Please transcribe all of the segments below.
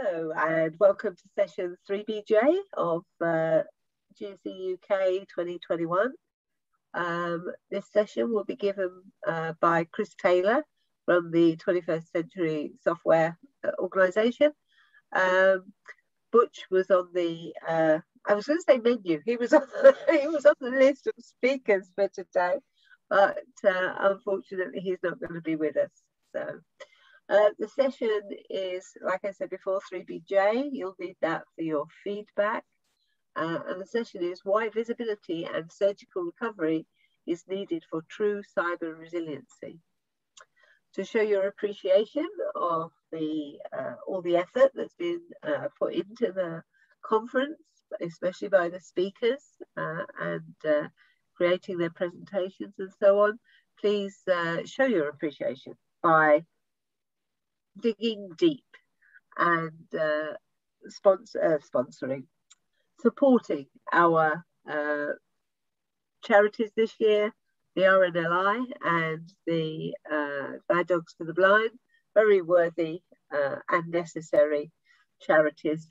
Hello and welcome to session 3BJ of uh, GSE UK 2021. Um, this session will be given uh, by Chris Taylor from the 21st Century Software uh, Organisation. Um, Butch was on the, uh, I was going to say menu, he was, on the, he was on the list of speakers for today, but uh, unfortunately he's not going to be with us. So uh, the session is, like I said before, 3BJ. You'll need that for your feedback. Uh, and the session is why visibility and surgical recovery is needed for true cyber resiliency. To show your appreciation of the uh, all the effort that's been uh, put into the conference, especially by the speakers uh, and uh, creating their presentations and so on, please show your appreciation by digging deep and uh, sponsor, uh, sponsoring, supporting our uh, charities this year, the RNLI and the uh, Guide Dogs for the Blind, very worthy uh, and necessary charities.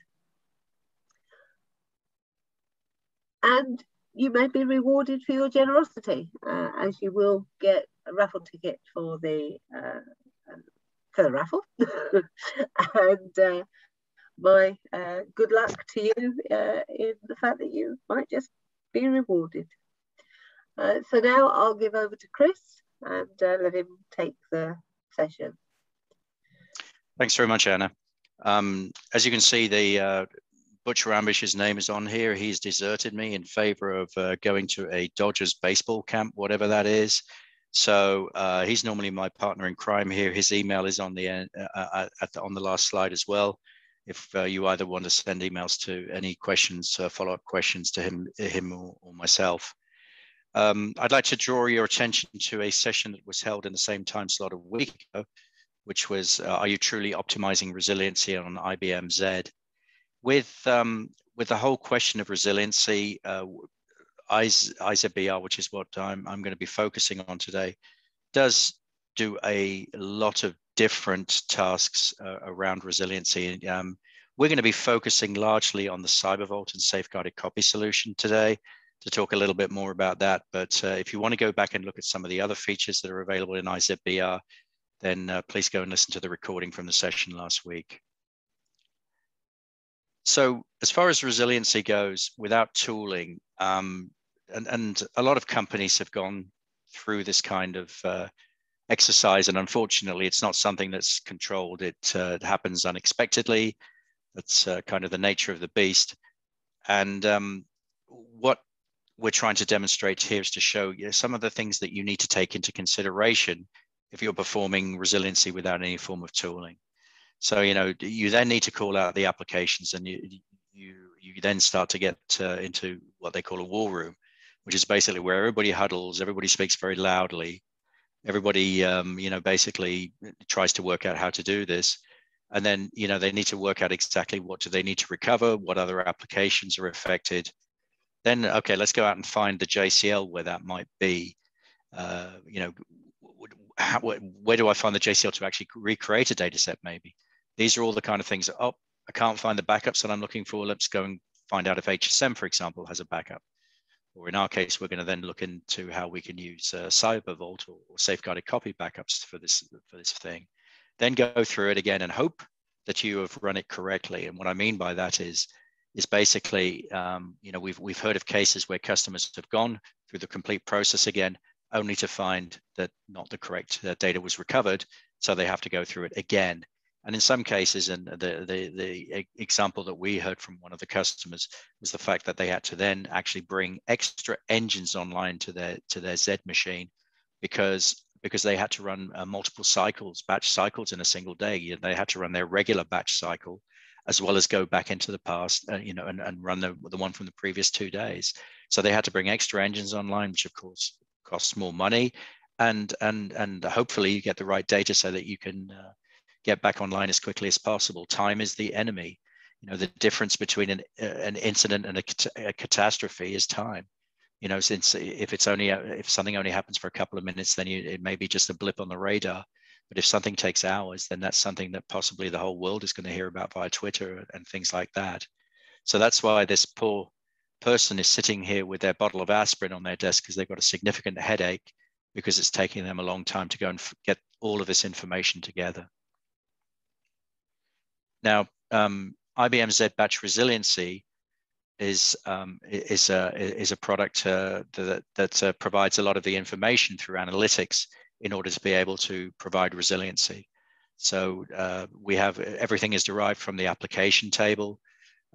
And you may be rewarded for your generosity, uh, as you will get a raffle ticket for the for the raffle. and uh, my uh, good luck to you uh, in the fact that you might just be rewarded. Uh, so now I'll give over to Chris and uh, let him take the session. Thanks very much, Anna. Um, as you can see, the uh, Butcher Ambish's name is on here. He's deserted me in favor of going to a Dodgers baseball camp, whatever that is. So uh, he's normally my partner in crime here. His email is on the, uh, uh, uh the on the last slide as well. If uh, you either want to send emails to any questions, uh, follow-up questions to him, him or, or myself. Um, I'd like to draw your attention to a session that was held in the same time slot a week ago, which was Are you truly optimizing resiliency on IBM Z? With, um, with the whole question of resiliency, IZBR, which is what I'm, I'm going to be focusing on today, does do a lot of different tasks uh, around resiliency. Um, we're going to be focusing largely on the Cyber Vault and safeguarded copy solution today to talk a little bit more about that. But uh, if you want to go back and look at some of the other features that are available in IZBR, then uh, please go and listen to the recording from the session last week. So as far as resiliency goes, without tooling, um, and, and a lot of companies have gone through this kind of uh, exercise, and unfortunately, it's not something that's controlled. It, uh, it happens unexpectedly. That's uh, kind of the nature of the beast. And um, what we're trying to demonstrate here is to show you know, some of the things that you need to take into consideration if you're performing resiliency without any form of tooling. So, you know, you then need to call out the applications and you, you, you then start to get uh, into what they call a war room which is basically where everybody huddles, everybody speaks very loudly, everybody, um, you know, basically tries to work out how to do this. And then, you know, they need to work out exactly what do they need to recover, what other applications are affected. Then, okay, let's go out and find the JCL where that might be. Uh, you know, how, where do I find the JCL to actually recreate a data set maybe? These are all the kind of things that, oh, I can't find the backups that I'm looking for. Let's go and find out if HSM, for example, has a backup or in our case, we're going to then look into how we can use uh, Cyber Vault or, or, safeguarded copy backups for this for this thing. Then go through it again and hope that you have run it correctly. And what I mean by that is is basically, um, you know, we've we've heard of cases where customers have gone through the complete process again, only to find that not the correct uh, data was recovered, so they have to go through it again. And in some cases, and the, the, the example that we heard from one of the customers was the fact that they had to then actually bring extra engines online to their to their Z machine because because they had to run uh, multiple cycles, batch cycles in a single day. They had to run their regular batch cycle as well as go back into the past, uh, you know, and, and run the, the one from the previous two days. So they had to bring extra engines online, which of course costs more money. And, and, and hopefully you get the right data so that you can uh, get back online as quickly as possible. Time is the enemy. You know, the difference between an, uh, an incident and a, a catastrophe is time. You know, since if it's only uh, if something only happens for a couple of minutes, then you, it may be just a blip on the radar. But if something takes hours, then that's something that possibly the whole world is going to hear about via Twitter and things like that. So that's why this poor person is sitting here with their bottle of aspirin on their desk because they've got a significant headache because it's taking them a long time to go and get all of this information together. Now, um, IBM Z Batch Resiliency is um, is a is a product uh, that that uh, provides a lot of the information through analytics in order to be able to provide resiliency. So uh, we have everything is derived from the application table.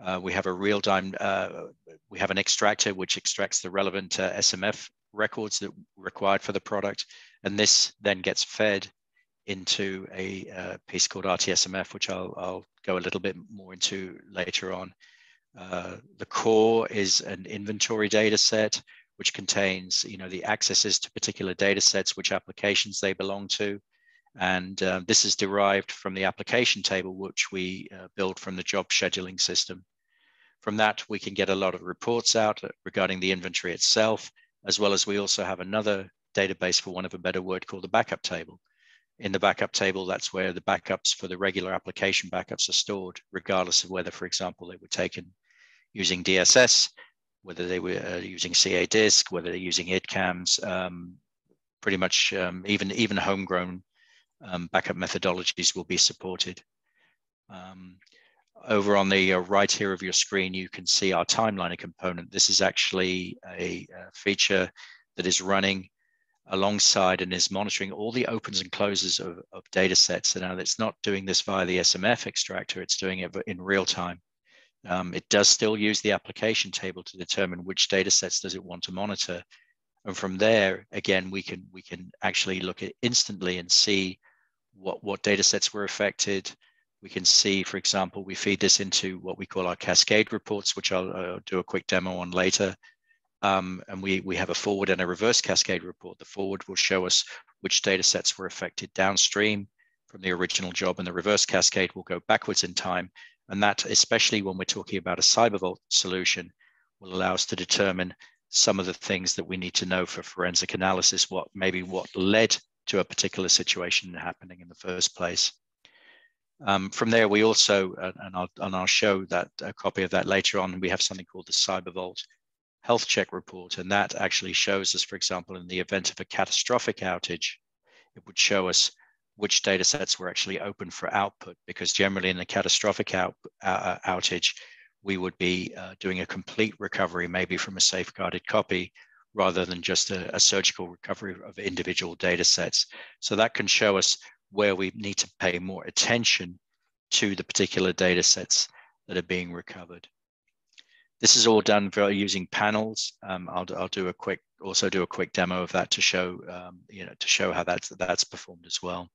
Uh, we have a real-time, uh, we have an extractor which extracts the relevant uh, SMF records that required for the product. And this then gets fed into a piece called RTSMF, which I'll, I'll, go a little bit more into later on. Uh, the core is an inventory data set, which contains you know, the accesses to particular data sets, which applications they belong to. And uh, this is derived from the application table, which we uh, build from the job scheduling system. From that, we can get a lot of reports out regarding the inventory itself, as well as we also have another database, for one of a better word, called the backup table. In the backup table, that's where the backups for the regular application backups are stored, regardless of whether, for example, they were taken using DSS, whether they were uh, using CA disk, whether they're using IDCAMs, um, pretty much um, even, even homegrown um, backup methodologies will be supported. Um, over on the uh, right here of your screen, you can see our timeliner component. This is actually a, a, feature that is running alongside and is monitoring all the opens and closes of, of data sets. And now it's not doing this via the SMF extractor, it's doing it in real time. Um, it does still use the application table to determine which data sets does it want to monitor. And from there, again, we can we can actually look at instantly and see what, what data sets were affected. We can see, for example, we feed this into what we call our cascade reports, which I'll, I'll do a quick demo on later. Um, and we, we have a forward and a reverse cascade report. The forward will show us which data sets were affected downstream from the original job, and the reverse cascade will go backwards in time. And that, especially when we're talking about a cyber vault solution, will allow us to determine some of the things that we need to know for forensic analysis, what maybe what led to a particular situation happening in the first place. Um, from there, we also, and, I'll, and I'll show that a copy of that later on, we have something called the Cyber Vault health check report. And that actually shows us, for example, in the event of a catastrophic outage, it would show us which data sets were actually open for output, because generally in a catastrophic out, uh, outage, we would be uh, doing a complete recovery, maybe from a safeguarded copy, rather than just a, a, surgical recovery of individual data sets. So that can show us where we need to pay more attention to the particular data sets that are being recovered. This is all done using panels. Um, I'll, I'll do a quick, also do a quick demo of that to show, um, you know, to show how that's, that's performed as well.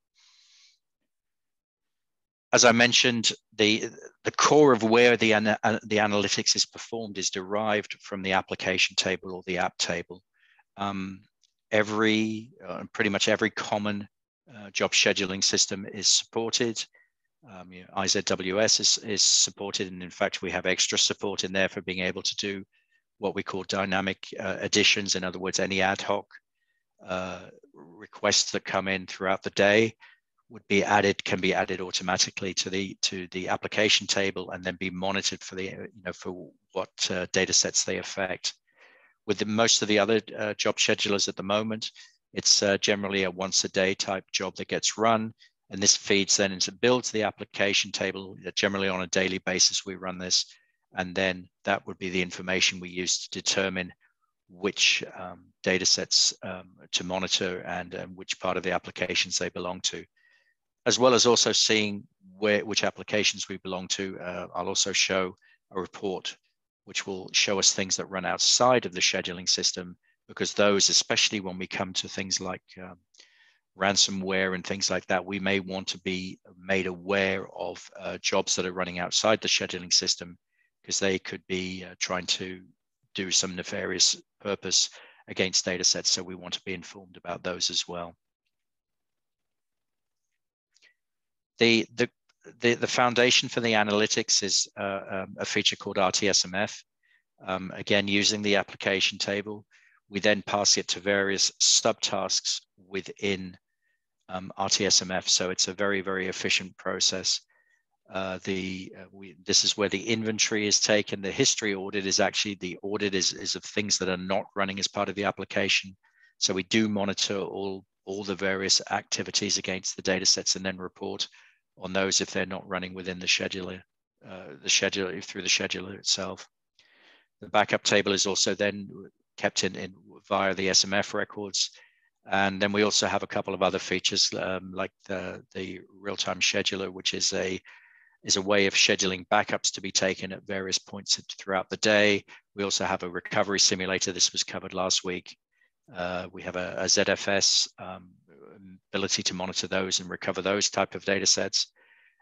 As I mentioned, the, the core of where the, uh, the analytics is performed is derived from the application table or the app table. Um, every, uh, pretty much every common uh, job scheduling system is supported. Um, you know, IZWS is, is supported, and in fact, we have extra support in there for being able to do what we call dynamic uh, additions. In other words, any ad hoc uh, requests that come in throughout the day would be added, can be added automatically to the to the application table, and then be monitored for the you know for what uh, data sets they affect. With the, most of the other uh, job schedulers at the moment, it's uh, generally a once a day type job that gets run. And this feeds then into builds the application table. Generally on a daily basis, we run this. And then that would be the information we use to determine which um, data sets um, to monitor and um, which part of the applications they belong to, as well as also seeing where which applications we belong to. Uh, I'll also show a report which will show us things that run outside of the scheduling system because those, especially when we come to things like um, ransomware and things like that, we may want to be made aware of uh, jobs that are running outside the scheduling system because they could be uh, trying to do some nefarious purpose against data sets. So we want to be informed about those as well. The, the, the, the foundation for the analytics is uh, um, a feature called RTSMF. Um, again, using the application table, we then pass it to various subtasks within um, RTSMF. So it's a very, very efficient process. Uh, the uh, we, this is where the inventory is taken. The history audit is actually the audit is, is of things that are not running as part of the application. So we do monitor all all the various activities against the data sets and then report on those if they're not running within the scheduler, uh, the scheduler through the scheduler itself. The backup table is also then kept in, in via the SMF records. And then we also have a couple of other features um, like the, the real-time scheduler, which is a is a way of scheduling backups to be taken at various points throughout the day. We also have a recovery simulator. This was covered last week. Uh, we have a, a ZFS um, ability to monitor those and recover those type of data sets.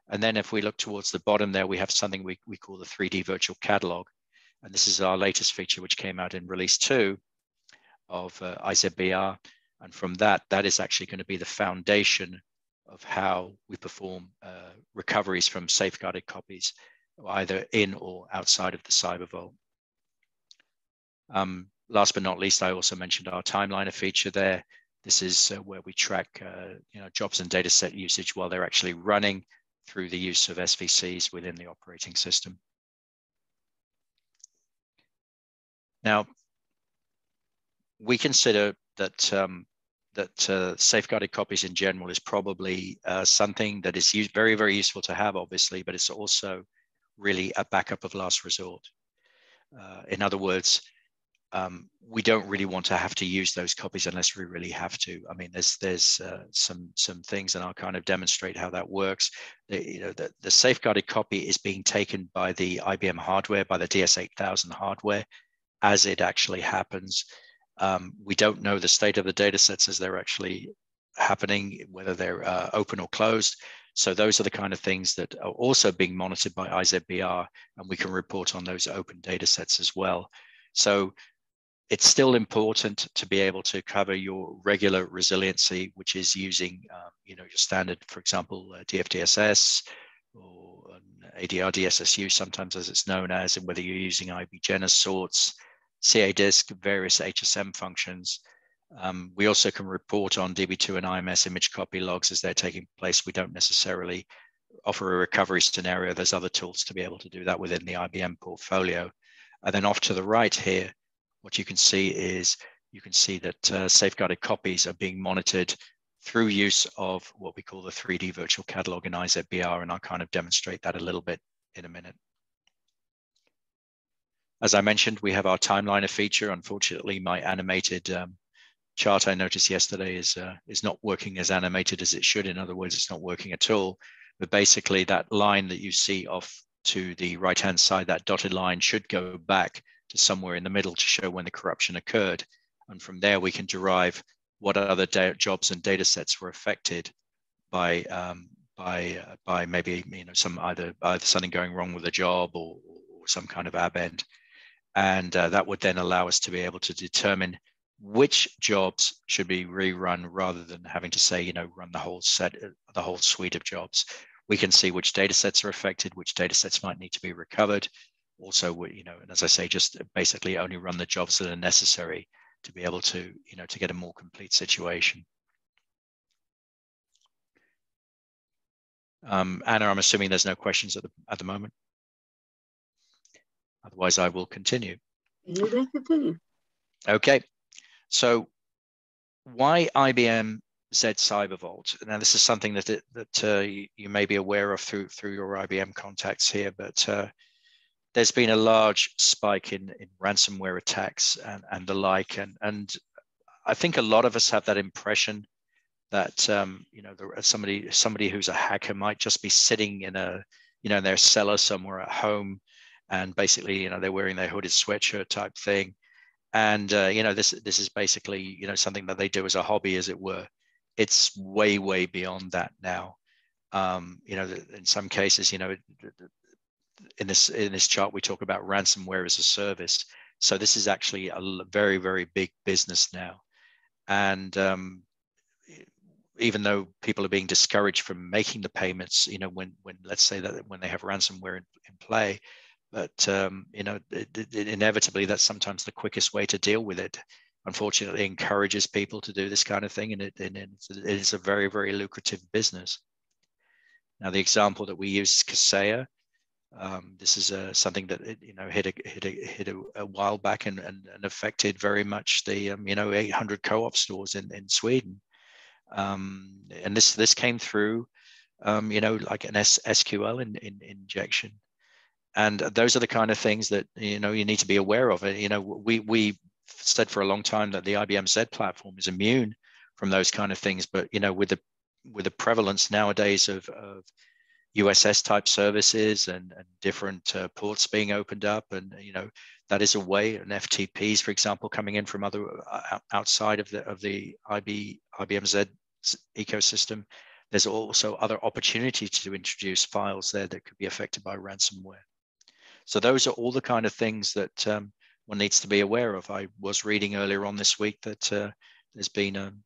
And then if we look towards the bottom there, we have something we, we call the 3D virtual catalog. And this is our latest feature, which came out in release two of uh, IZBR. And from that, that is actually going to be the foundation of how we perform uh, recoveries from safeguarded copies, either in or outside of the cyber vault. Um, last but not least, I also mentioned our timeliner feature there. This is uh, where we track uh, you know, jobs and data set usage while they're actually running through the use of SVCs within the operating system. Now, we consider that um, that uh, safeguarded copies in general is probably uh, something that is very, very useful to have, obviously, but it's also really a backup of last resort. Uh, in other words, um, we don't really want to have to use those copies unless we really have to. I mean, there's there's uh, some some things, and I'll kind of demonstrate how that works. The, you know, the, the safeguarded copy is being taken by the IBM hardware, by the DS8000 hardware, as it actually happens. Um, we don't know the state of the data sets as they're actually happening, whether they're uh, open or closed. So those are the kind of things that are also being monitored by IZBR, and we can report on those open data sets as well. So it's still important to be able to cover your regular resiliency, which is using, um, you know, your standard, for example, uh, DFDSS or ADRDSSU, sometimes as it's known as, and whether you're using IEBGENERs sorts, CA disk, various HSM functions. Um, we also can report on DB2 and IMS image copy logs as they're taking place. We don't necessarily offer a recovery scenario. There's other tools to be able to do that within the IBM portfolio. And then off to the right here, what you can see is you can see that uh, safeguarded copies are being monitored through use of what we call the 3D virtual catalog in IZBR, and I'll kind of demonstrate that a little bit in a minute. As I mentioned, we have our timeliner feature. Unfortunately, my animated um, chart I noticed yesterday is, uh, is not working as animated as it should. In other words, it's not working at all. But basically that line that you see off to the right-hand side, that dotted line should go back to somewhere in the middle to show when the corruption occurred. And from there, we can derive what other jobs and data sets were affected by um, by uh, by maybe you know some either either something going wrong with a job or, or some kind of abend, and uh, that would then allow us to be able to determine which jobs should be rerun rather than having to say you know run the whole set uh, the whole suite of jobs. We can see which data sets are affected, which data sets might need to be recovered, also you know and as i say just basically only run the jobs that are necessary to be able to you know to get a more complete situation. Um, anna i'm assuming there's no questions at the at the moment otherwise i will continue you may continue okay so why ibm Z Cyber Vault. Now, this is something that it, that uh, you, you, may be aware of through through your IBM contacts here, but uh, there's been a large spike in, in ransomware attacks and, and the like. And, and I think a lot of us have that impression that um, you know somebody somebody who's a hacker might just be sitting in a you know in their cellar somewhere at home and basically you know they're wearing their hooded sweatshirt type thing. And uh, you know this this is basically you know something that they do as a hobby as it were. It's way way beyond that now. Um, you know in some cases you know in this in this chart we talk about ransomware as a service. So this is actually a very very big business now. And um, even though people are being discouraged from making the payments you know when when let's say that when they have ransomware in, in play but um, you know it, it, inevitably that's sometimes the quickest way to deal with it unfortunately it encourages people to do this kind of thing, and it, and it is a very, very lucrative business. Now, the example that we use is Kaseya. Um, this is uh, something that you know hit a hit a hit a, a while back and, and, and, affected very much the um, you know 800 co-op stores in in Sweden, um, and this this came through um, you know like an S- SQL in, in, injection, and those are the kind of things that you know you need to be aware of. You know we we said for a long time that the IBM Z platform is immune from those kind of things, but you know with the with the prevalence nowadays of, of USS type services and, and different uh, ports being opened up. And, you know, that is a way, and FTPs, for example, coming in from other uh, outside of the, of the IB, IBM Z ecosystem. There's also other opportunities to introduce files there that could be affected by ransomware. So those are all the kind of things that um, one needs to be aware of. I was reading earlier on this week that uh, there's been a um,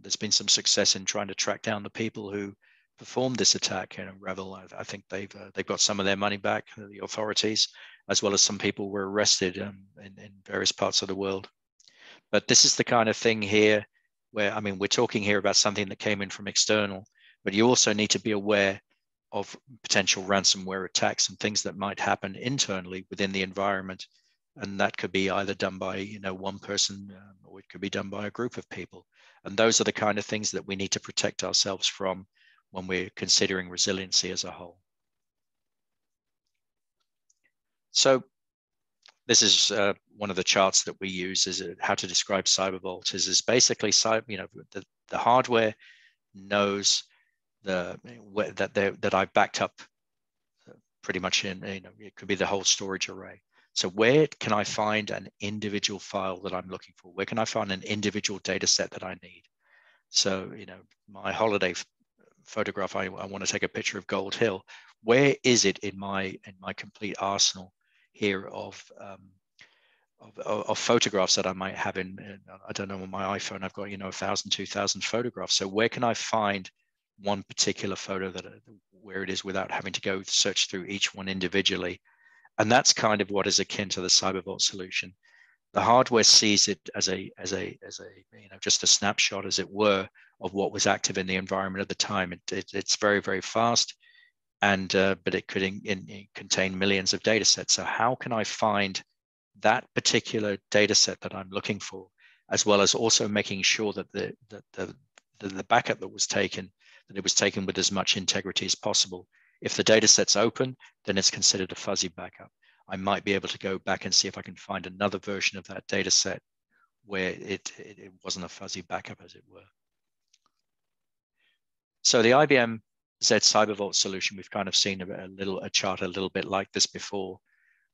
there's been some success in trying to track down the people who performed this attack. Know, REvil, I, I think they've uh, they've got some of their money back, uh, the authorities, as well as some people were arrested um, in, in various parts of the world. But this is the kind of thing here where I mean we're talking here about something that came in from external, but you also need to be aware of potential ransomware attacks and things that might happen internally within the environment. And that could be either done by you know one person um, or it could be done by a group of people. And those are the kind of things that we need to protect ourselves from when we're considering resiliency as a whole. So this is uh, one of the charts that we use is how to describe cybervault is, is basically cyber you know the, the hardware knows the that they that i've backed up uh, pretty much in you know it could be the whole storage array so where can I find an individual file that I'm looking for? Where can I find an individual data set that I need? So, you know, my holiday photograph, I, I want to take a picture of Gold Hill. Where is it in my in my complete arsenal here of um, of, of, photographs that I might have in, in, I don't know, on my iPhone, I've got, you know, a thousand, two thousand photographs. So where can I find one particular photo that where it is without having to go search through each one individually and that's kind of what is akin to the CyberVault solution. The hardware sees it as a as a as a you know just a snapshot, as it were, of what was active in the environment at the time. It, it, it's very very fast, and uh, but it could in, in, contain millions of data sets. So how can I find that particular data set that I'm looking for, as well as also making sure that the that the, the, the backup that was taken that it was taken with as much integrity as possible if the data set's open, then it's considered a fuzzy backup. I might be able to go back and see if I can find another version of that data set where it, it, it wasn't a fuzzy backup, as it were. So the IBM Z CyberVault solution, we've kind of seen a, a, little a chart a little bit like this before.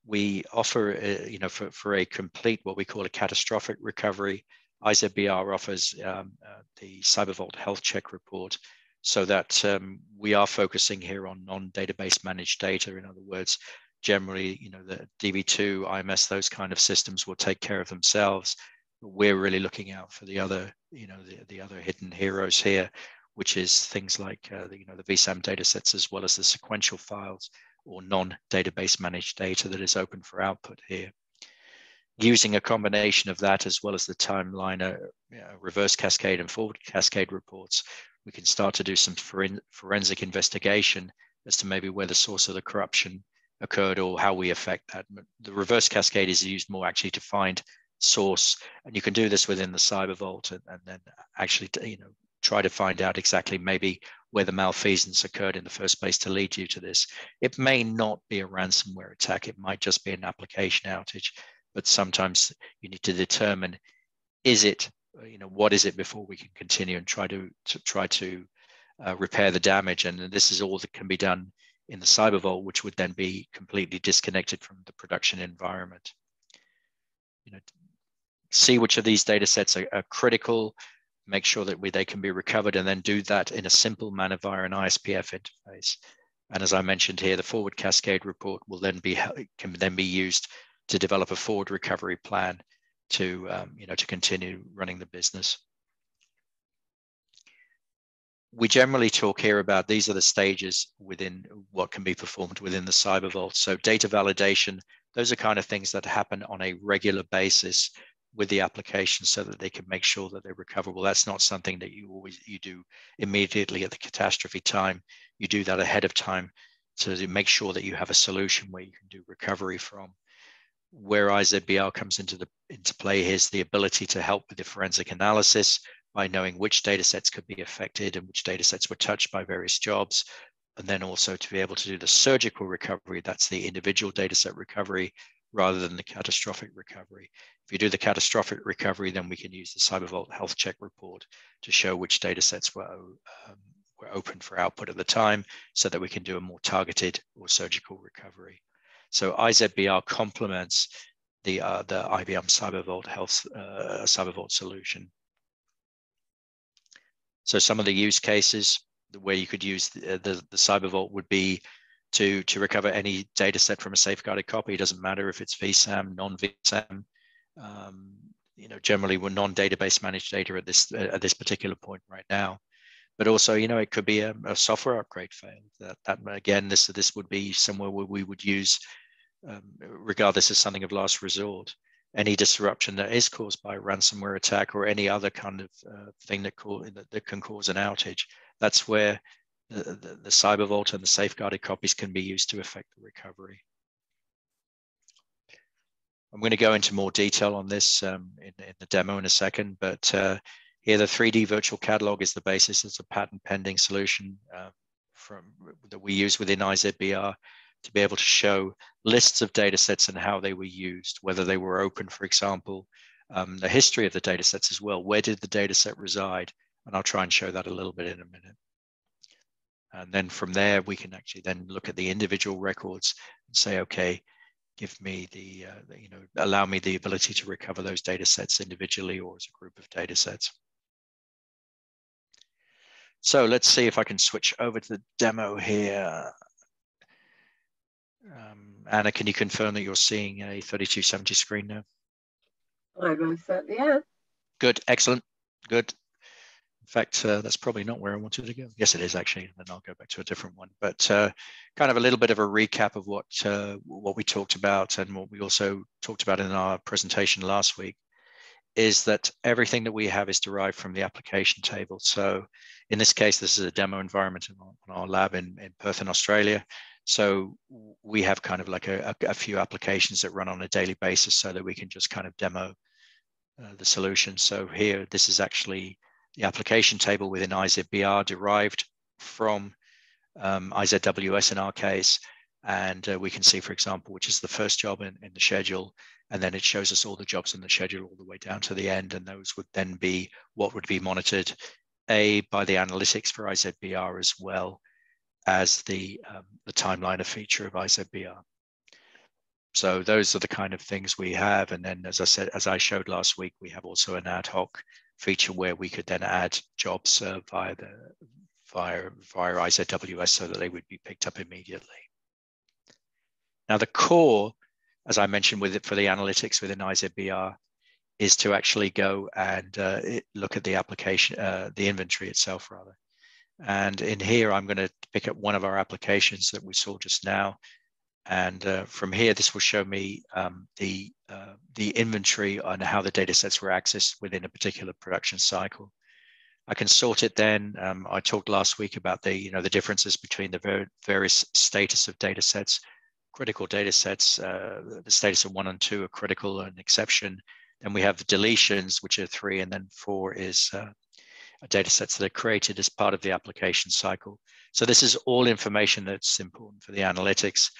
We offer, uh, you know, for, for a complete what we call a catastrophic recovery, IZBR offers um, uh, the CyberVault Health Check report, so that um, we are focusing here on non-database managed data. In other words, generally, you know, the DB2, IMS, those kind of systems will take care of themselves. But We're really looking out for the other, you know, the, the other hidden heroes here, which is things like, uh, the, you know, the VSAM datasets as well as the sequential files or non-database managed data that is open for output here using a combination of that as well as the timeline, uh, you know, reverse cascade and forward cascade reports, we can start to do some forensic investigation as to maybe where the source of the corruption occurred or how we affect that. The reverse cascade is used more actually to find source, and you can do this within the cyber vault and, and then actually, you know, try to find out exactly maybe where the malfeasance occurred in the first place to lead you to this. It may not be a ransomware attack. It might just be an application outage, but sometimes you need to determine, is it you know what is it before we can continue and try to, to try to uh, repair the damage? And this is all that can be done in the cyber vault which would then be completely disconnected from the production environment. You know see which of these data sets are, are critical make sure that we, they can be recovered and then do that in a simple manner via an ispf interface. And as i mentioned here the forward cascade report will then be can then be used to develop a forward recovery plan to um, you know to continue running the business. We generally talk here about these are the stages within what can be performed within the cyber vault. So data validation, those are kind of things that happen on a regular basis with the application so that they can make sure that they're recoverable. That's not something that you always you do immediately at the catastrophe time. You do that ahead of time to make sure that you have a solution where you can do recovery from. Where IZBR comes into the into play here is the ability to help with the forensic analysis by knowing which data sets could be affected and which data sets were touched by various jobs, and then also to be able to do the surgical recovery, that's the individual data set recovery rather than the catastrophic recovery. If you do the catastrophic recovery, then we can use the CyberVault health check report to show which data sets were, um, were open for output at the time so that we can do a more targeted or surgical recovery. So IZBR complements the, uh, the IBM CyberVault health uh, CyberVault solution. So some of the use cases, where you could use the, the, the Cyber Vault would be to, to recover any data set from a safeguarded copy. It doesn't matter if it's VSAM, non-VSAM. Um, you know, generally we're non-database managed data at this at this particular point right now. But also, you know, it could be a, a software upgrade fail. That, that again, this this would be somewhere where we would use, um, regard this as something of last resort any disruption that is caused by a ransomware attack or any other kind of uh, thing that, that, that, can cause an outage. That's where the, the, the cyber vault and the safeguarded copies can be used to affect the recovery. I'm going to go into more detail on this um, in, in, the demo in a second, but uh, here the 3D virtual catalog is the basis. It's a patent pending solution uh, from that we use within IZBR to be able to show lists of data sets and how they were used, whether they were open, for example, um, the history of the data sets as well. Where did the data set reside? And I'll try and show that a little bit in a minute. And then from there, we can actually then look at the individual records and say, okay, give me the, uh, the, you know, allow me the ability to recover those data sets individually or as a group of data sets. So let's see if I can switch over to the demo here. Um, Anna, can you confirm that you're seeing a 3270 screen now? I most certainly am. Good, excellent, good. In fact, uh, that's probably not where I wanted to go. Yes, it is actually. Then I'll go back to a different one. But uh, kind of a little bit of a recap of what uh, what we talked about and what we also talked about in our presentation last week is that everything that we have is derived from the application table. So in this case, this is a demo environment in our, lab in, in Perth in Australia. So we have kind of like a, a, few applications that run on a daily basis so that we can just kind of demo uh, the solution. So here, this is actually the application table within IZBR derived from um, IZWS in our case. And uh, we can see, for example, which is the first job in, in the schedule. And then it shows us all the jobs in the schedule all the way down to the end. And those would then be what would be monitored, A, by the analytics for IZBR as well as the, um, the timeliner feature of IZBR. So those are the kind of things we have. And then, as I said, as I showed last week, we have also an ad hoc feature where we could then add jobs uh, via the via via IZWS so that they would be picked up immediately. Now the core, as I mentioned with it for the analytics within IZBR, is to actually go and uh, look at the application, uh, the inventory itself rather. And in here, I'm going to pick up one of our applications that we saw just now. And uh, from here, this will show me um, the, uh, the inventory and how the data sets were accessed within a particular production cycle. I can sort it then. Um, I talked last week about the, you know, the differences between the ver various status of data sets. Critical data sets, uh, the status of one and two are critical and exception. Then we have deletions, which are three, and then four is uh, data sets that are created as part of the application cycle. So this is all information that's important for the analytics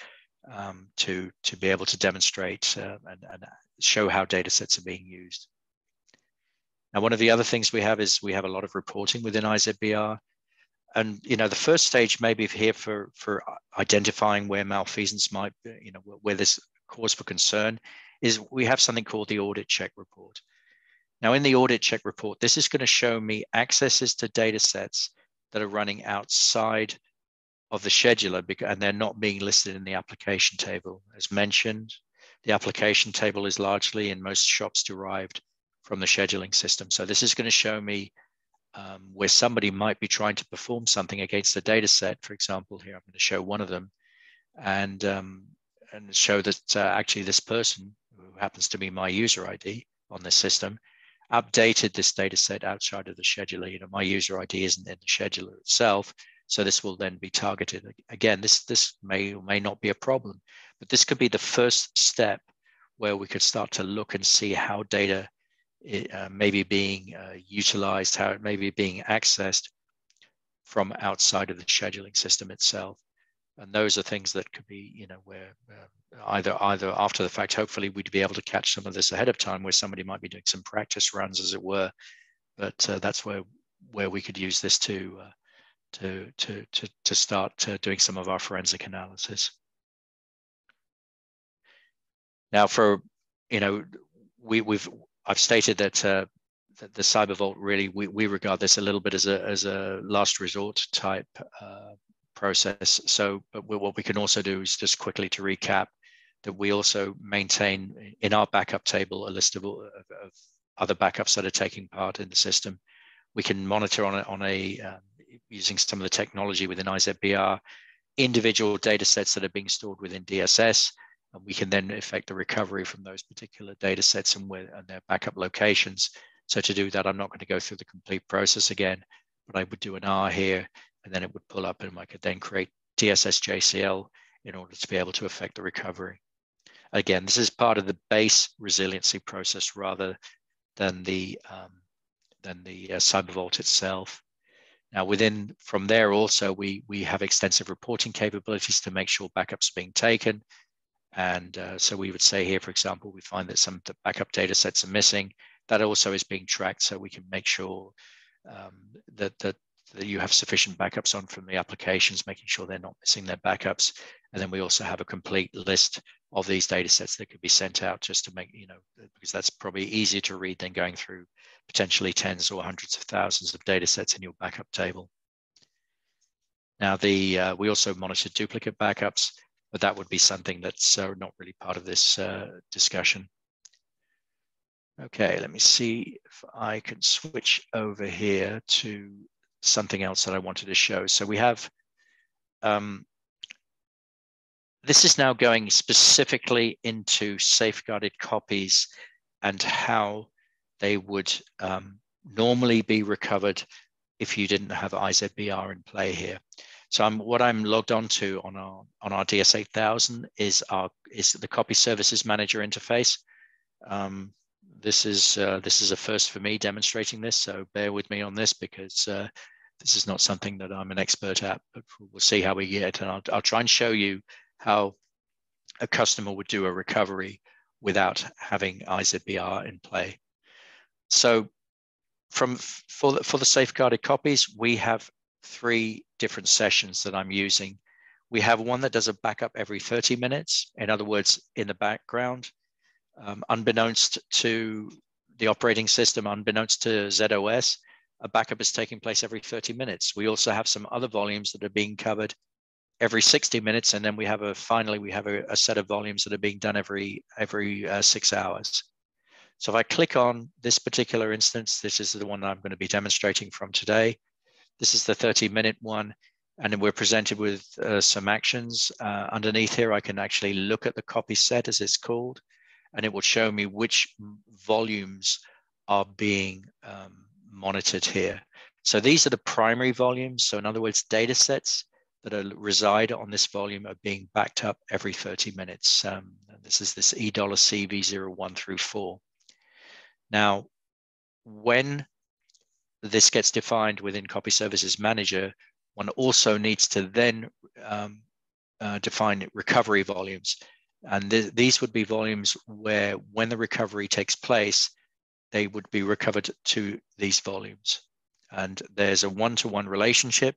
um, to, to be able to demonstrate uh, and, and show how data sets are being used. Now, one of the other things we have is we have a lot of reporting within IZBR. And, you know, the first stage may be here for, for identifying where malfeasance might, be, you know, where there's cause for concern is we have something called the audit check report. Now in the audit check report, this is going to show me accesses to data sets that are running outside of the scheduler and they're not being listed in the application table. As mentioned, the application table is largely in most shops derived from the scheduling system. So this is going to show me um, where somebody might be trying to perform something against a data set. For example, here I'm going to show one of them and, um, and show that uh, actually this person, who happens to be my user ID, on this system, updated this data set outside of the scheduler. You know, my user ID isn't in the scheduler itself. So this will then be targeted. Again, this, this may or may not be a problem, but this could be the first step where we could start to look and see how data uh, may be being uh, utilized, how it may be being accessed from outside of the scheduling system itself. And those are things that could be, you know, where uh, either either after the fact, hopefully we'd be able to catch some of this ahead of time, where somebody might be doing some practice runs, as it were. But uh, that's where where we could use this to uh, to to to to start uh, doing some of our forensic analysis. Now, for you know, we we've I've stated that uh, that the cyber vault really we, we regard this a little bit as a as a last resort type uh, process. So, but what we can also do is just quickly to recap that we also maintain in our backup table a list of, of, other backups that are taking part in the system. We can monitor on a, on a um, using some of the technology within IZBR individual data sets that are being stored within DSS, and we can then effect the recovery from those particular data sets and, where, and their backup locations. So to do that, I'm not going to go through the complete process again, but I would do an R here and then it would pull up and I could then create DSS JCL in order to be able to affect the recovery. Again, this is part of the base resiliency process rather than the um, than the uh, cyber vault itself. Now, within from there also, we we have extensive reporting capabilities to make sure backups are being taken. And uh, so we would say here, for example, we find that some of the backup data sets are missing. That also is being tracked, so we can make sure um, that that that you have sufficient backups on from the applications, making sure they're not missing their backups. And then we also have a complete list of these data sets that could be sent out just to make, you know, because that's probably easier to read than going through potentially tens or hundreds of thousands of data sets in your backup table. Now, the uh, we also monitor duplicate backups, but that would be something that's uh, not really part of this uh, discussion. Okay, let me see if I can switch over here to something else that I wanted to show. So we have, um, this is now going specifically into safeguarded copies and how they would um, normally be recovered if you didn't have IZBR in play here. So I'm, what I'm logged onto on our on our DS8000 is our is the copy services manager interface. Um, this is uh, this is a first for me demonstrating this, so bear with me on this because uh, this is not something that I'm an expert at, but we'll see how we get. And I'll, I'll try and show you how a customer would do a recovery without having IZBR in play. So from for the, for the safeguarded copies, we have three different sessions that I'm using. We have one that does a backup every 30 minutes. In other words, in the background, um, unbeknownst to the operating system, unbeknownst to ZOS, a backup is taking place every 30 minutes. We also have some other volumes that are being covered every 60 minutes, and then we have a finally we have a, a set of volumes that are being done every every uh, six hours. So if I click on this particular instance, this is the one I'm going to be demonstrating from today. This is the 30 minute one. And then we're presented with uh, some actions. Uh, underneath here, I can actually look at the copy set as it's called, and it will show me which volumes are being um, monitored here. So these are the primary volumes. So in other words, data sets that are, reside on this volume are being backed up every 30 minutes. Um, this is this E$CV01 through 4. Now, when this gets defined within Copy Services Manager, one also needs to then um, uh, define recovery volumes. And th these would be volumes where when the recovery takes place, they would be recovered to these volumes. And there's a one-to-one relationship.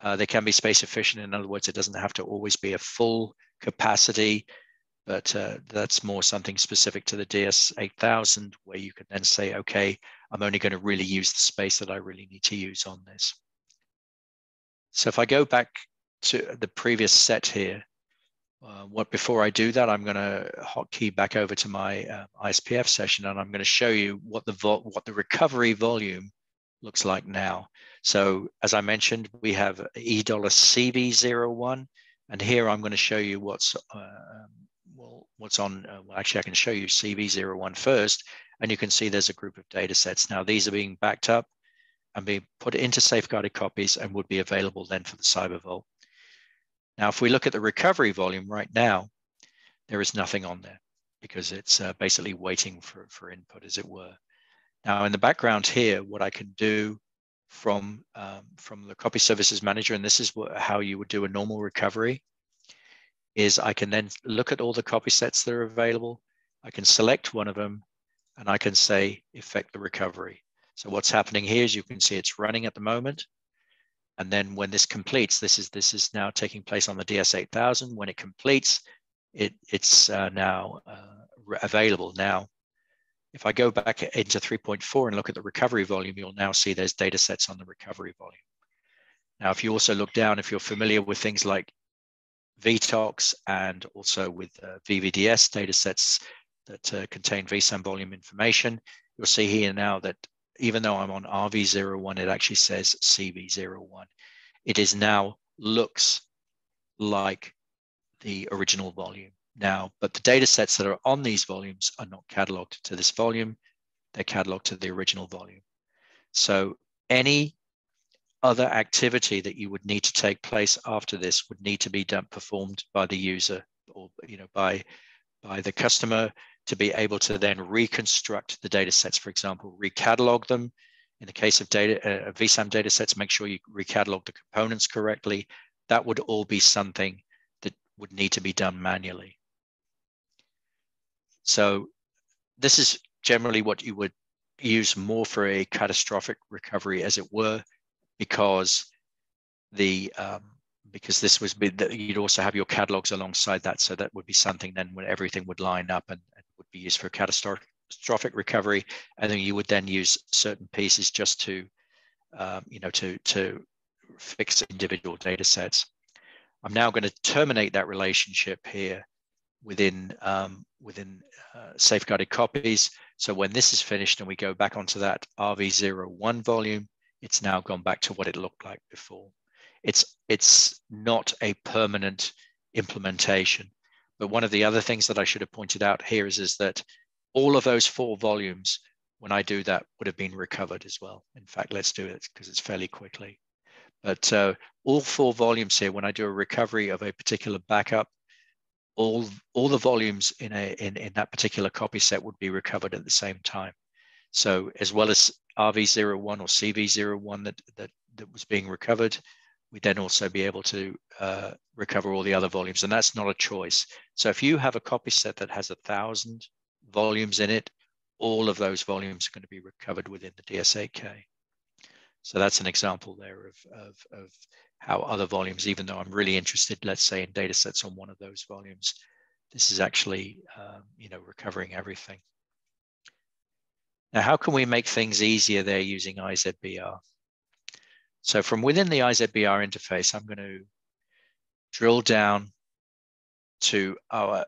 Uh, they can be space efficient. In other words, it doesn't have to always be a full capacity, but uh, that's more something specific to the DS8000 where you can then say, okay, I'm only going to really use the space that I really need to use on this. So if I go back to the previous set here, uh, what before I do that, I'm going to hotkey back over to my uh, ISPF session, and I'm going to show you what the what the recovery volume looks like now. So as I mentioned, we have E dollar CV01, and here I'm going to show you what's uh, well what's on, uh, well, actually I can show you CV01 first, and you can see there's a group of data sets. Now these are being backed up and being put into safeguarded copies and would be available then for the Cyber Vault. Now, if we look at the recovery volume right now, there is nothing on there because it's uh, basically waiting for, for input as it were. Now in the background here, what I can do from, um, from the copy services manager, and this is how you would do a normal recovery, is I can then look at all the copy sets that are available. I can select one of them and I can say effect the recovery. So what's happening here is you can see it's running at the moment. And then when this completes, this is this is now taking place on the DS8000. When it completes, it, it's uh, now uh, available. Now, if I go back into 3.4 and look at the recovery volume, you'll now see there's data sets on the recovery volume. Now, if you also look down, if you're familiar with things like VTOCs and also with uh, VVDS data sets that uh, contain VSAM volume information, you'll see here now that even though I'm on RV01, it actually says CV01. It is now looks like the original volume now, but the data sets that are on these volumes are not cataloged to this volume. They're cataloged to the original volume. So any other activity that you would need to take place after this would need to be done performed by the user or you know by by the customer to be able to then reconstruct the data sets, for example, recatalog them. In the case of data, uh, VSAM data sets, make sure you recatalog the components correctly. That would all be something that would need to be done manually. So this is generally what you would use more for a catastrophic recovery, as it were, because the um, because this was you'd also have your catalogs alongside that, so that would be something then when everything would line up and, and would be used for catastrophic recovery, and then you would then use certain pieces just to um, you know to to fix individual data sets. I'm now going to terminate that relationship here within um, within uh, safeguarded copies. So when this is finished and we go back onto that RV01 volume, it's now gone back to what it looked like before. It's, it's not a permanent implementation. But one of the other things that I should have pointed out here is, is that all of those four volumes, when I do that, would have been recovered as well. In fact, let's do it because it's fairly quickly. But uh, all four volumes here, when I do a recovery of a particular backup, all, all the volumes in, a, in, in that particular copy set would be recovered at the same time. So as well as RV01 or CV01 that, that, that was being recovered, we'd then also be able to uh, recover all the other volumes. And that's not a choice. So if you have a copy set that has a thousand volumes in it, all of those volumes are going to be recovered within the DS8K. So that's an example there of, of, of how other volumes, even though I'm really interested, let's say in data sets on one of those volumes, this is actually, um, you know, recovering everything. Now, how can we make things easier there using IZBR? So from within the IZBR interface, I'm going to drill down to our,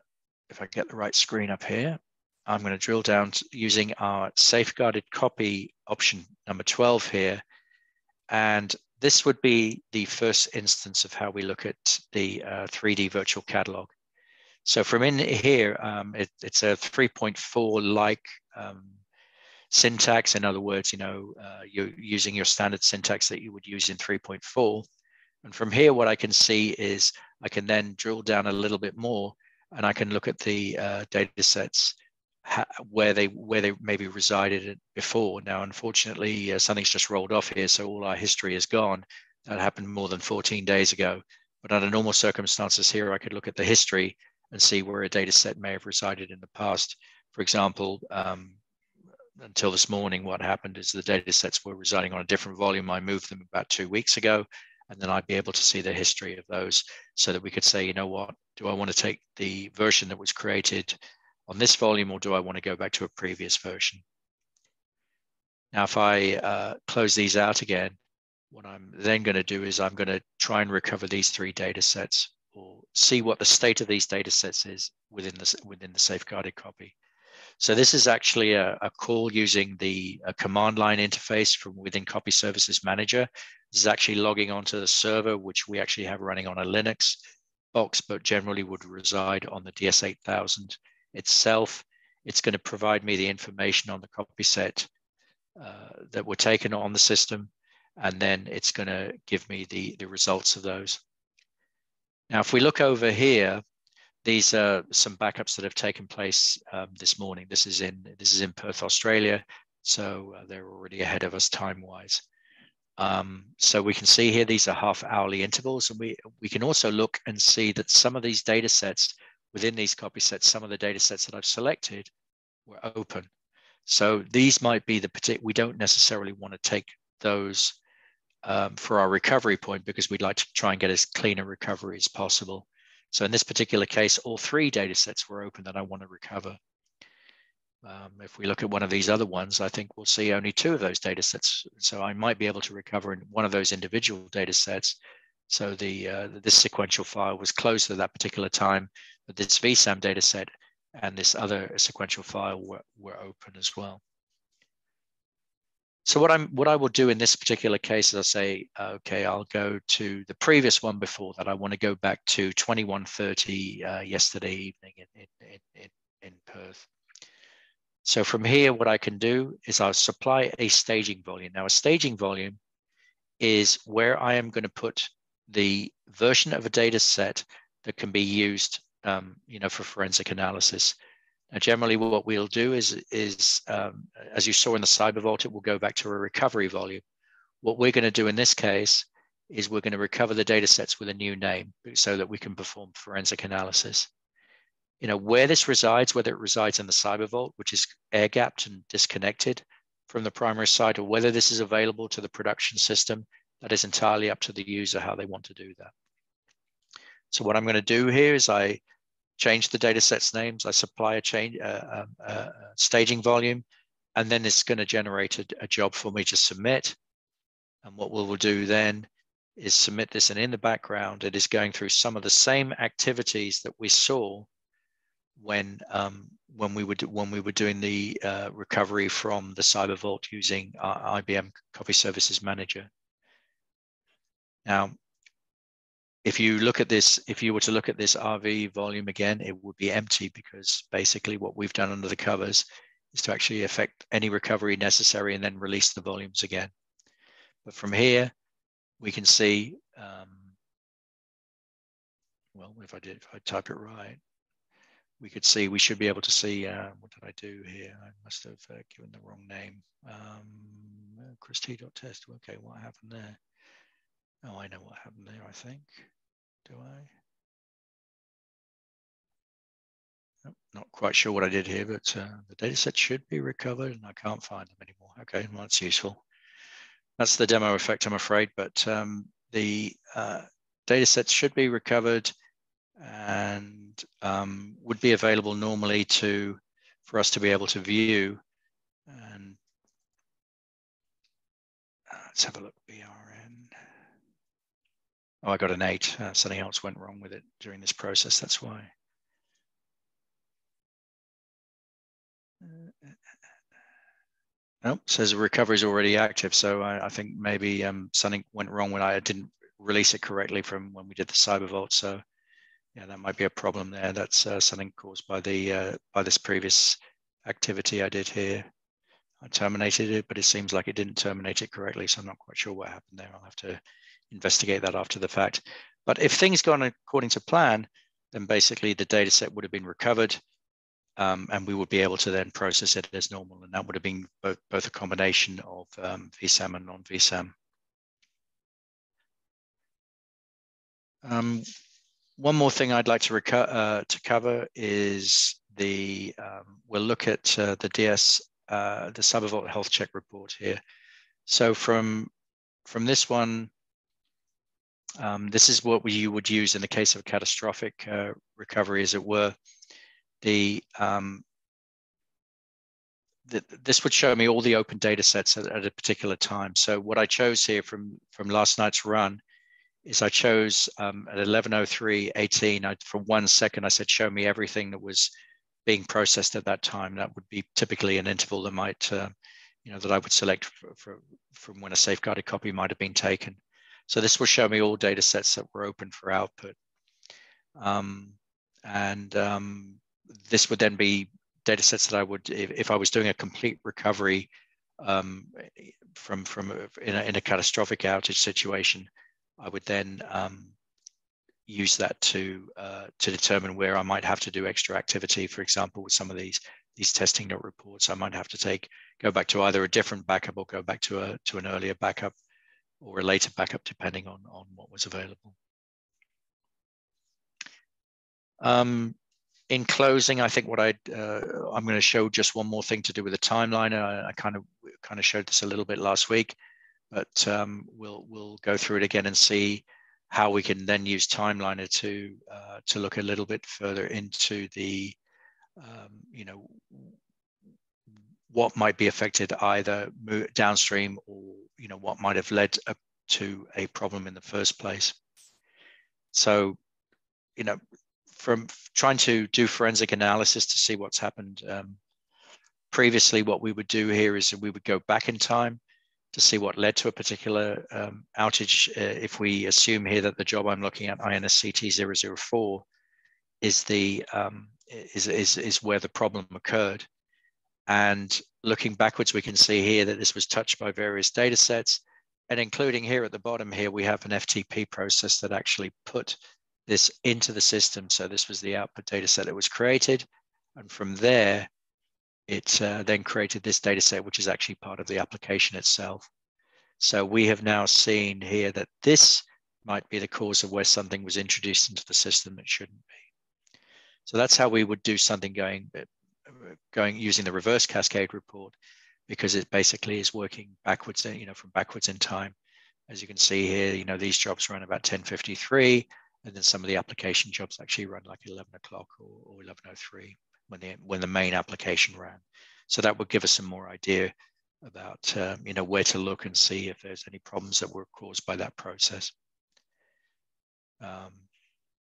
if I get the right screen up here, I'm going to drill down to using our safeguarded copy option number 12 here. And this would be the first instance of how we look at the uh, 3D virtual catalog. So from in here, um, it, it's a 3.4 like um, syntax. In other words, you know, uh, you're using your standard syntax that you would use in 3.4. And from here, what I can see is I can then drill down a little bit more and I can look at the uh, data sets where they where they maybe resided before. Now, unfortunately, uh, something's just rolled off here, so all our history is gone. That happened more than 14 days ago. But under normal circumstances here, I could look at the history and see where a data set may have resided in the past. For example, um, until this morning, what happened is the data sets were residing on a different volume. I moved them about two weeks ago, and then I'd be able to see the history of those so that we could say, you know what, do I want to take the version that was created on this volume or do I want to go back to a previous version? Now, if I uh, close these out again, what I'm then going to do is I'm going to try and recover these three data sets or see what the state of these data sets is within the, within the safeguarded copy. So this is actually a, a call using the command line interface from within Copy Services Manager. This is actually logging onto the server, which we actually have running on a Linux. box, but generally would reside on the DS8000 itself. It's going to provide me the information on the copy set uh, that were taken on the system, and then it's going to give me the, the results of those. Now, if we look over here, these are some backups that have taken place um, this morning. This is in this is in Perth, Australia, so uh, they're already ahead of us time-wise. Um, so we can see here these are half hourly intervals, and we we can also look and see that some of these data sets within these copy sets, some of the data sets that I've selected were open. So these might be the particular. We don't necessarily want to take those um, for our recovery point because we'd like to try and get as clean a recovery as possible. So in this particular case, all three data sets were open that I want to recover. Um, if we look at one of these other ones, I think we'll see only two of those data sets. So I might be able to recover in one of those individual data sets. So the uh, this sequential file was closed at that particular time, but this VSAM data set and this other sequential file were, were open as well. So what I'm what I will do in this particular case is I say, okay, I'll go to the previous one before that. I want to go back to 2130 uh, yesterday evening in, in, in, in Perth. So from here, what I can do is I'll supply a staging volume. Now a staging volume is where I am going to put the version of a data set that can be used um, you know, for forensic analysis. Generally, what we'll do is, is um, as you saw in the Cyber Vault, it will go back to a recovery volume. What we're going to do in this case is we're going to recover the data sets with a new name so that we can perform forensic analysis. You know, where this resides, whether it resides in the Cyber Vault, which is air-gapped and disconnected from the primary site, or whether this is available to the production system, that is entirely up to the user how they want to do that. So what I'm going to do here is I change the data sets names. I supply a change uh, um, uh, staging volume, and then it's going to generate a, a, job for me to submit. And what we will do then is submit this, and in the background, it is going through some of the same activities that we saw when um, when we were when we were doing the uh, recovery from the Cyber Vault using IBM Copy Services Manager. Now, if you look at this, if you were to look at this RV volume again, it would be empty because basically what we've done under the covers is to actually affect any recovery necessary and then release the volumes again. But from here, we can see, um, well, if I did, if I type it right, we could see, we should be able to see, uh, what did I do here? I must have uh, given the wrong name. Um, Chris.test, okay, what happened there? Oh, I know what happened there, I think. Do I? Oh, not quite sure what I did here, but uh, the data set should be recovered and I can't find them anymore. Okay, well, that's useful. That's the demo effect, I'm afraid, but um, the uh, data sets should be recovered and um, would be available normally to for us to be able to view. And uh, let's have a look. Oh, I got an eight. Uh, something else went wrong with it during this process. That's why. Nope, says recovery is already active. So I, I think maybe um, something went wrong when I didn't release it correctly from when we did the cyber vault. So yeah, that might be a problem there. That's uh, something caused by the uh, by this previous activity I did here. I terminated it, but it seems like it didn't terminate it correctly. So I'm not quite sure what happened there. I'll have to investigate that after the fact. But if things go on according to plan, then basically the data set would have been recovered um, and we would be able to then process it as normal. And that would have been both, both a combination of um, VSAM and non-VSAM. Um, one more thing I'd like to, uh, to cover is the, um, we'll look at uh, the DS, uh, the Vault health check report here. So from, from this one, um, this is what you would use in the case of catastrophic uh, recovery, as it were. The, um, the, this would show me all the open data sets at, at, a particular time. So what I chose here from, from last night's run is I chose um, at 11.03, 18, I, for one second, I said, show me everything that was being processed at that time. That would be typically an interval that might, uh, you know, that I would select for, for, from when a safeguarded copy might have been taken. So this will show me all data sets that were open for output. Um, and um, this would then be data sets that I would, if, if I was doing a complete recovery um, from, from in, a, in, a, catastrophic outage situation, I would then um, use that to uh, to determine where I might have to do extra activity. For example, with some of these these testing note reports, I might have to take go back to either a different backup or go back to a to an earlier backup or a later backup, depending on on what was available. Um, in closing, I think what I uh, I'm going to show just one more thing to do with the timeline. I, I, kind of kind of showed this a little bit last week, but um, we'll we'll go through it again and see how we can then use Timeliner to uh, to look a little bit further into the um, you know what might be affected either downstream or you know what might have led to a problem in the first place. So you know from trying to do forensic analysis to see what's happened um, previously, what we would do here is we would go back in time to see what led to a particular um, outage. Uh, if we assume here that the job I'm looking at, INSCT 004, is the um, is, is is where the problem occurred. And looking backwards, we can see here that this was touched by various data sets, and including here at the bottom here, we have an FTP process that actually put this into the system. So this was the output data set that was created. And from there, it uh, then created this data set, which is actually part of the application itself. So we have now seen here that this might be the cause of where something was introduced into the system that shouldn't be. So that's how we would do something going, going using the reverse cascade report, because it basically is working backwards, you know, from backwards in time. As you can see here, you know, these jobs run about 1053 and then some of the application jobs actually run like 11 o'clock or, or 11.03 when the, when the main application ran. So that would give us some more idea about um, you know where to look and see if there's any problems that were caused by that process. Um,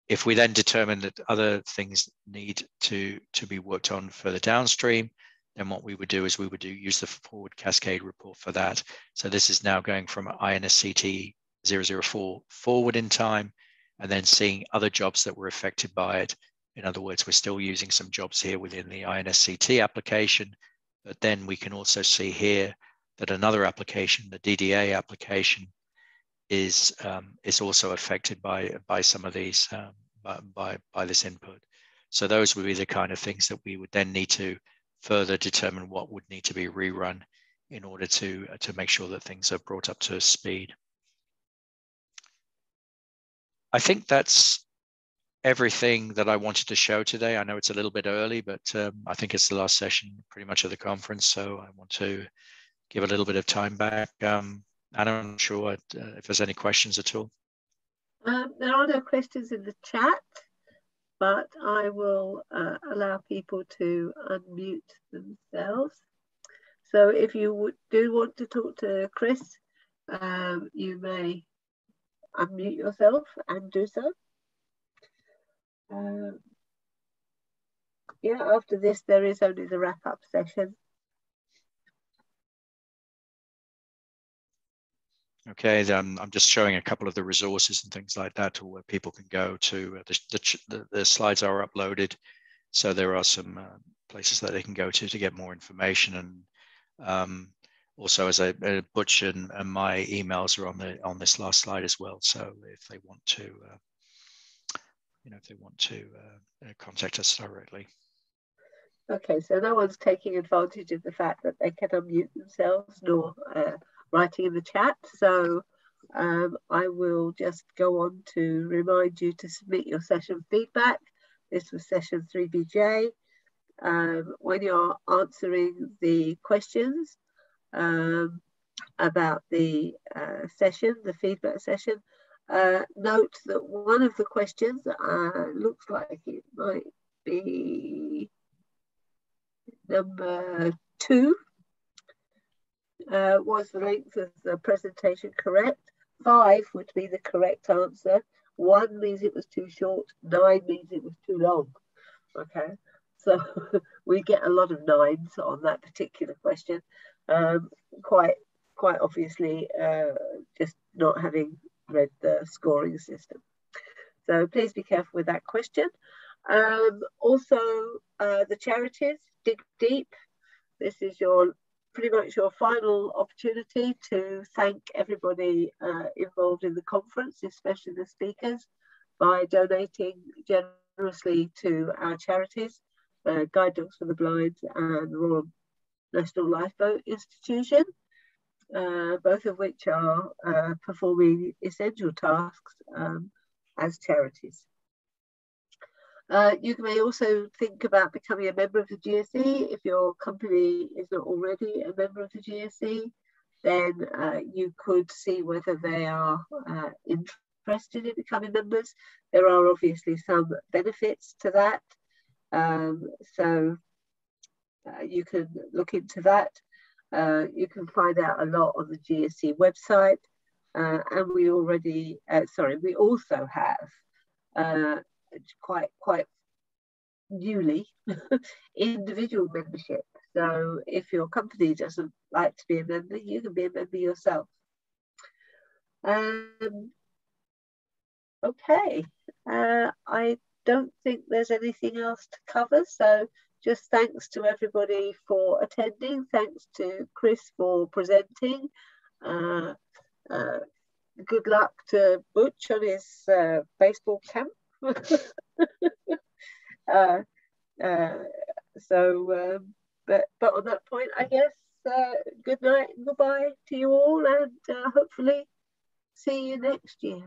if we then determine that other things need to, to be worked on further downstream, then what we would do is we would do use the forward cascade report for that. So this is now going from INSCT 004 forward in time and then seeing other jobs that were affected by it. In other words, we're still using some jobs here within the INSCT application, but then we can also see here that another application, the DDA application, is um, is also affected by by some of these um, by, by this input. So those would be the kind of things that we would then need to further determine what would need to be rerun in order to uh, to make sure that things are brought up to speed. I think that's everything that I wanted to show today. I know it's a little bit early, but um, I think it's the last session pretty much of the conference. So I want to give a little bit of time back. Um, I'm not sure uh, if there's any questions at all. Um, there are no questions in the chat, but I will uh, allow people to unmute themselves. So if you do want to talk to Chris, um, you may unmute yourself and do so. Uh, yeah, after this, there is only the wrap up session. Okay, then I'm just showing a couple of the resources and things like that, where people can go to. Uh, the, the, the, slides are uploaded, so there are some uh, places that they can go to to get more information. And um, also as a, a Butch and, and, my emails are on the on this last slide as well. So if they want to, uh, you know, if they want to uh, uh, contact us directly. Okay, so no one's taking advantage of the fact that they can unmute themselves nor uh, writing in the chat. So um, I will just go on to remind you to submit your session feedback. This was session 3BJ. Um, when you're answering the questions, um, about the uh, session, the feedback session. Uh, note that one of the questions uh, looks like it might be number two. Uh, was the length of the presentation correct? Five would be the correct answer. One means it was too short. Nine means it was too long. Okay, so we get a lot of nines on that particular question um, quite quite obviously uh, just not having read the scoring system. So please be careful with that question. Um, also, uh, the charities, dig deep. This is your pretty much your final opportunity to thank everybody uh, involved in the conference, especially the speakers, by donating generously to our charities, uh, Guide Dogs for the Blind and the Royal National Lifeboat Institution, uh, both of which are uh, performing essential tasks um, as charities. Uh, you may also think about becoming a member of the GSE. If your company is not already a member of the GSE, then uh, you could see whether they are uh, interested in becoming members. There are obviously some benefits to that. Um, so uh, you can look into that. Uh, you can find out a lot on the GSE website. Uh, and we already, sorry, we also have quite quite newly individual membership. So if your company doesn't like to be a member, you can be a member yourself. Um, okay, uh, I don't think there's anything else to cover. So just thanks to everybody for attending. Thanks to Chris for presenting. Uh, uh, good luck to Butch on his uh, baseball camp. uh, uh, so, um, but but on that point, I guess uh, good night and goodbye to you all, and uh, hopefully see you next year.